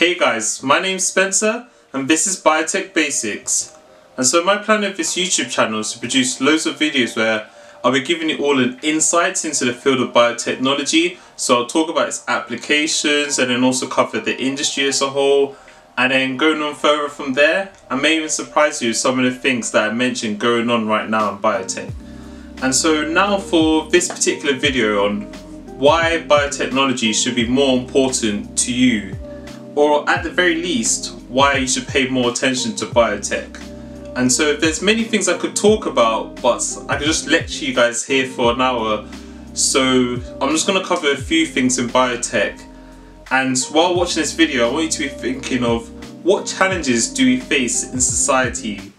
Hey guys, my name's Spencer and this is Biotech Basics. And so my plan of this YouTube channel is to produce loads of videos where I'll be giving you all an insight into the field of biotechnology. So I'll talk about its applications and then also cover the industry as a whole. And then going on further from there, I may even surprise you with some of the things that I mentioned going on right now in biotech. And so now for this particular video on why biotechnology should be more important to you, or at the very least, why you should pay more attention to biotech. And so there's many things I could talk about, but I could just lecture you guys here for an hour. So I'm just gonna cover a few things in biotech. And while watching this video, I want you to be thinking of what challenges do we face in society?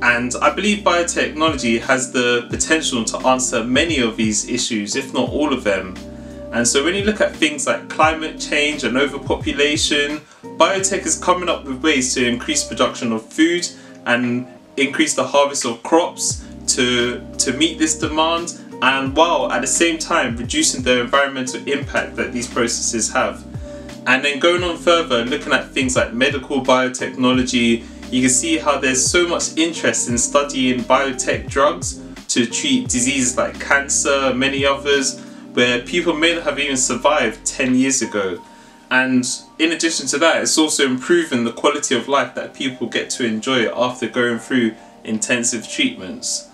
And I believe biotechnology has the potential to answer many of these issues, if not all of them. And so when you look at things like climate change and overpopulation, biotech is coming up with ways to increase production of food and increase the harvest of crops to, to meet this demand and while at the same time reducing the environmental impact that these processes have. And then going on further, looking at things like medical biotechnology, you can see how there's so much interest in studying biotech drugs to treat diseases like cancer, many others, where people may not have even survived 10 years ago. And in addition to that, it's also improving the quality of life that people get to enjoy after going through intensive treatments.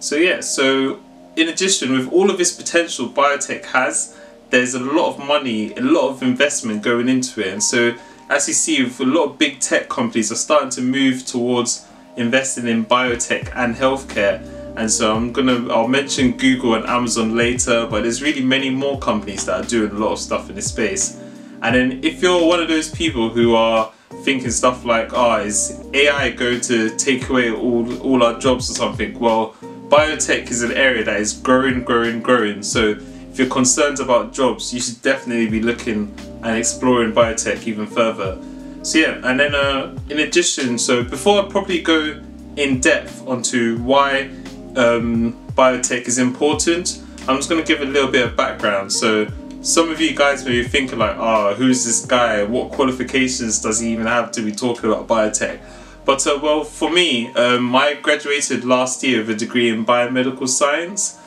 So yeah, so in addition, with all of this potential biotech has, there's a lot of money, a lot of investment going into it. And so as you see, a lot of big tech companies are starting to move towards investing in biotech and healthcare. And so I'm gonna, I'll mention Google and Amazon later, but there's really many more companies that are doing a lot of stuff in this space. And then if you're one of those people who are thinking stuff like, oh, is AI going to take away all, all our jobs or something? Well, biotech is an area that is growing, growing, growing. So if you're concerned about jobs, you should definitely be looking and exploring biotech even further. So yeah, and then uh, in addition, so before I probably go in depth onto why um, biotech is important, I'm just going to give a little bit of background. So some of you guys may be thinking like, oh, who's this guy? What qualifications does he even have to be talking about biotech? But uh, well, for me, um, I graduated last year with a degree in biomedical science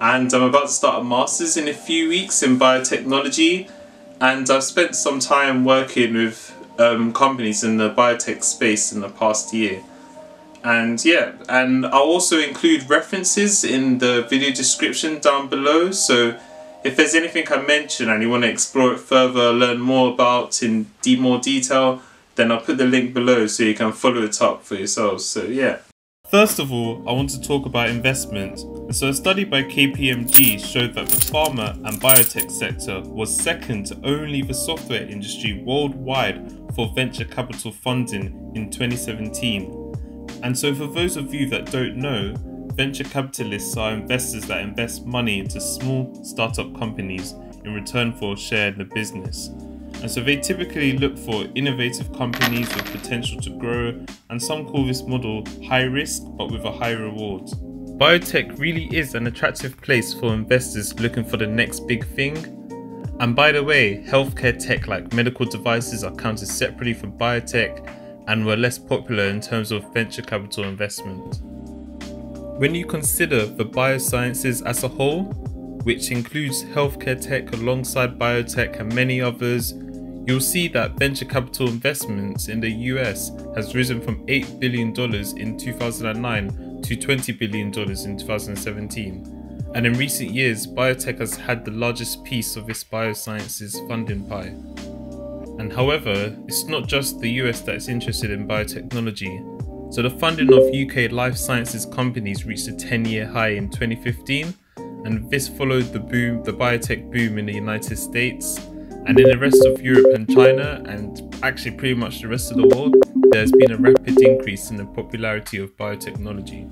and I'm about to start a master's in a few weeks in biotechnology and I've spent some time working with um, companies in the biotech space in the past year. And yeah, and I'll also include references in the video description down below so if there's anything I mention and you want to explore it further, learn more about in more detail, then I'll put the link below so you can follow it up for yourselves. So yeah. First of all, I want to talk about investment. So a study by KPMG showed that the pharma and biotech sector was second to only the software industry worldwide for venture capital funding in 2017. And so for those of you that don't know, Venture capitalists are investors that invest money into small startup companies in return for a share in the business. And so they typically look for innovative companies with potential to grow, and some call this model high risk but with a high reward. Biotech really is an attractive place for investors looking for the next big thing. And by the way, healthcare tech like medical devices are counted separately from biotech and were less popular in terms of venture capital investment. When you consider the biosciences as a whole, which includes healthcare tech alongside biotech and many others, you'll see that venture capital investments in the US has risen from $8 billion in 2009 to $20 billion in 2017. And in recent years, biotech has had the largest piece of this biosciences funding pie. And however, it's not just the US that is interested in biotechnology. So the funding of UK life sciences companies reached a 10-year high in 2015, and this followed the boom, the biotech boom in the United States, and in the rest of Europe and China, and actually pretty much the rest of the world, there's been a rapid increase in the popularity of biotechnology.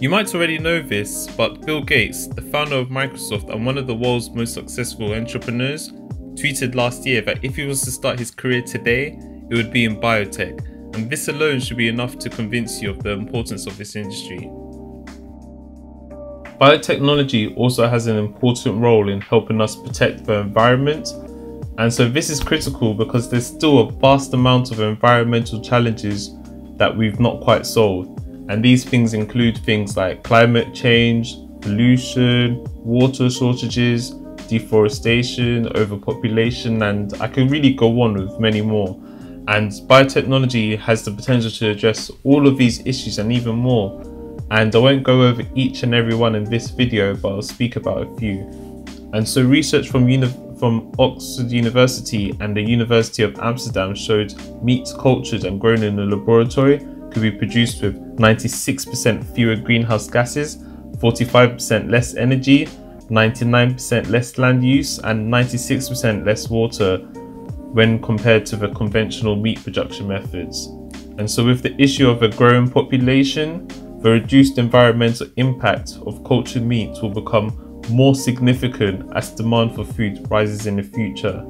You might already know this, but Bill Gates, the founder of Microsoft and one of the world's most successful entrepreneurs, tweeted last year that if he was to start his career today, it would be in biotech, and this alone should be enough to convince you of the importance of this industry. Biotechnology also has an important role in helping us protect the environment, And so this is critical because there's still a vast amount of environmental challenges that we've not quite solved. And these things include things like climate change, pollution, water shortages, deforestation, overpopulation, and I can really go on with many more. And biotechnology has the potential to address all of these issues and even more. And I won't go over each and every one in this video, but I'll speak about a few. And so research from, uni from Oxford University and the University of Amsterdam showed meat cultured and grown in a laboratory could be produced with 96% fewer greenhouse gases, 45% less energy, 99% less land use, and 96% less water when compared to the conventional meat production methods. And so, with the issue of a growing population, the reduced environmental impact of cultured meat will become more significant as demand for food rises in the future.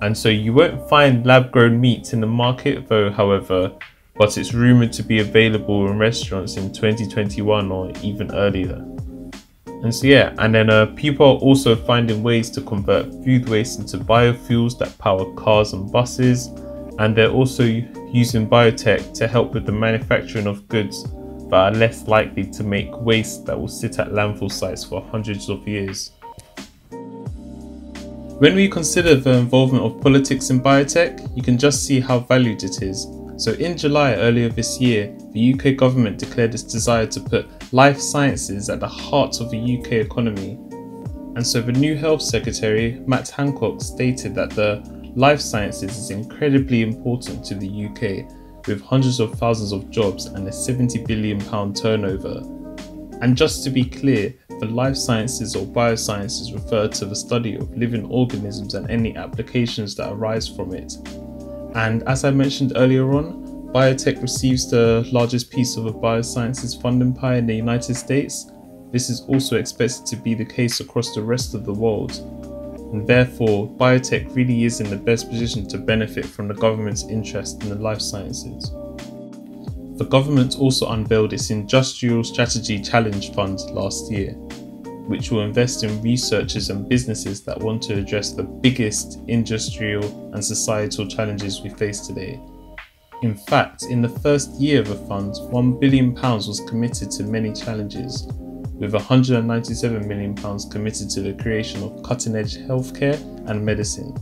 And so, you won't find lab grown meat in the market, though, however, but it's rumored to be available in restaurants in 2021 or even earlier. And so yeah, and then uh, people are also finding ways to convert food waste into biofuels that power cars and buses, and they're also using biotech to help with the manufacturing of goods that are less likely to make waste that will sit at landfill sites for hundreds of years. When we consider the involvement of politics in biotech, you can just see how valued it is so in July earlier this year, the UK government declared its desire to put life sciences at the heart of the UK economy. And so the new Health Secretary, Matt Hancock, stated that the life sciences is incredibly important to the UK with hundreds of thousands of jobs and a 70 billion pound turnover. And just to be clear, the life sciences or biosciences refer to the study of living organisms and any applications that arise from it. And as I mentioned earlier on, biotech receives the largest piece of a biosciences funding pie in the United States. This is also expected to be the case across the rest of the world. And therefore, biotech really is in the best position to benefit from the government's interest in the life sciences. The government also unveiled its Industrial Strategy Challenge Fund last year, which will invest in researchers and businesses that want to address the biggest industrial and societal challenges we face today. In fact, in the first year of the fund, £1 billion was committed to many challenges, with £197 million committed to the creation of cutting edge healthcare and medicine.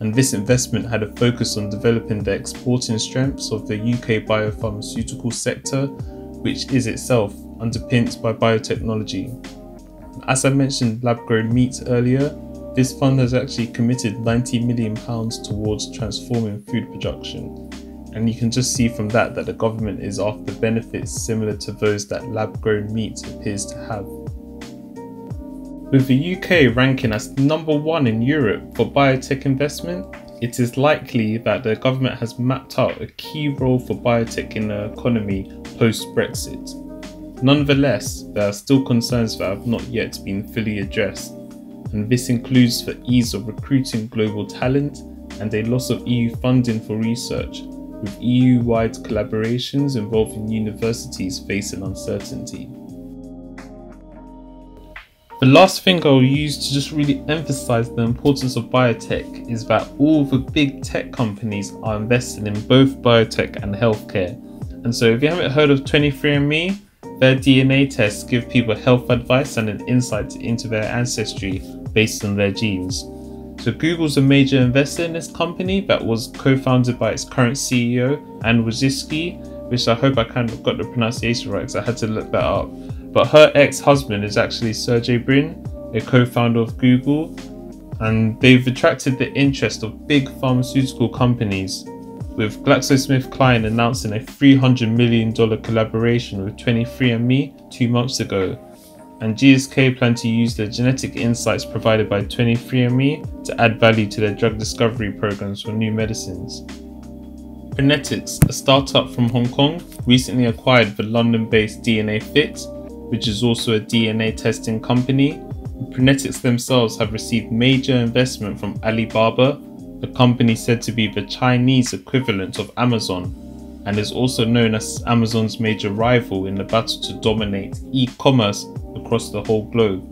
And this investment had a focus on developing the exporting strengths of the UK biopharmaceutical sector, which is itself underpinned by biotechnology. As I mentioned lab grown meat earlier, this fund has actually committed £90 million towards transforming food production. And you can just see from that that the government is after benefits similar to those that lab grown meat appears to have. With the UK ranking as number one in Europe for biotech investment, it is likely that the government has mapped out a key role for biotech in the economy post Brexit. Nonetheless, there are still concerns that have not yet been fully addressed, and this includes the ease of recruiting global talent and a loss of EU funding for research, with EU wide collaborations involving universities facing uncertainty. The last thing I'll use to just really emphasize the importance of biotech is that all the big tech companies are investing in both biotech and healthcare. And so if you haven't heard of 23andMe, their DNA tests give people health advice and an insight into their ancestry based on their genes. So Google's a major investor in this company that was co-founded by its current CEO, Anne Wojcicki, which I hope I kind of got the pronunciation right because I had to look that up. But her ex-husband is actually Sergey Brin, a co-founder of Google, and they've attracted the interest of big pharmaceutical companies with GlaxoSmithKline announcing a $300 million collaboration with 23andMe two months ago, and GSK plan to use the genetic insights provided by 23andMe to add value to their drug discovery programs for new medicines. Prenetics, a startup from Hong Kong, recently acquired the London-based DNAFit, which is also a DNA testing company. Prenetics themselves have received major investment from Alibaba the company said to be the Chinese equivalent of Amazon and is also known as Amazon's major rival in the battle to dominate e commerce across the whole globe.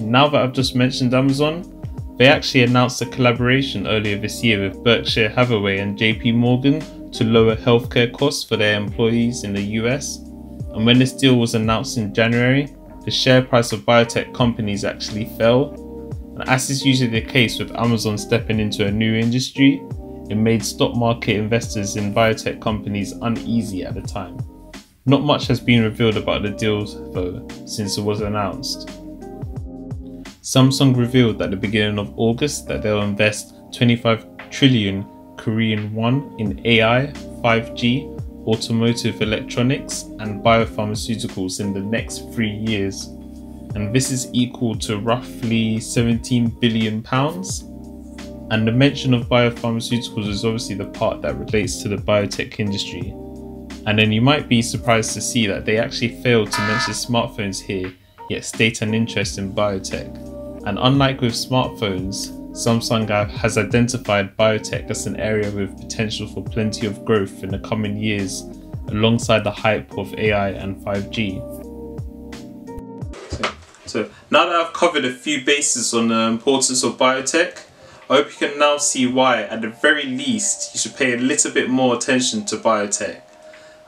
Now that I've just mentioned Amazon, They actually announced a collaboration earlier this year with Berkshire Hathaway and JP Morgan to lower healthcare costs for their employees in the US. And when this deal was announced in January, the share price of biotech companies actually fell. And as is usually the case with Amazon stepping into a new industry, it made stock market investors in biotech companies uneasy at the time. Not much has been revealed about the deal though since it was announced. Samsung revealed at the beginning of August that they'll invest 25 trillion Korean won in AI, 5G, automotive electronics, and biopharmaceuticals in the next three years. And this is equal to roughly 17 billion pounds and the mention of biopharmaceuticals is obviously the part that relates to the biotech industry. And then you might be surprised to see that they actually failed to mention smartphones here, yet state an interest in biotech. And unlike with smartphones, Samsung has identified biotech as an area with potential for plenty of growth in the coming years, alongside the hype of AI and 5G. So, now that I've covered a few bases on the importance of biotech, I hope you can now see why, at the very least, you should pay a little bit more attention to biotech.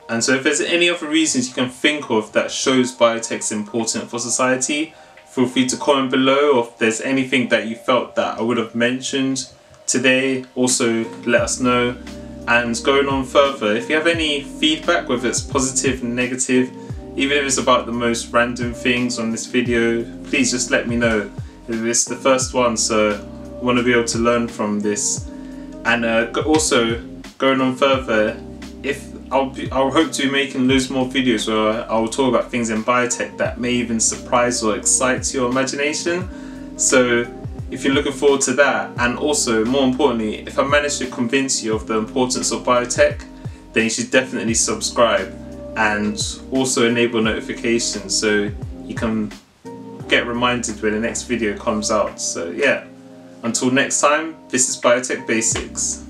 And so if there's any other reasons you can think of that shows biotech's important for society, feel free to comment below or if there's anything that you felt that I would have mentioned today, also let us know. And going on further, if you have any feedback, whether it's positive, negative, even if it's about the most random things on this video, please just let me know. It's the first one, so I want to be able to learn from this. And uh, also, going on further, if I'll, be, I'll hope to be making loads more videos where I'll talk about things in biotech that may even surprise or excite your imagination. So if you're looking forward to that, and also more importantly, if I manage to convince you of the importance of biotech, then you should definitely subscribe and also enable notifications so you can get reminded when the next video comes out. So yeah. Until next time, this is Biotech Basics.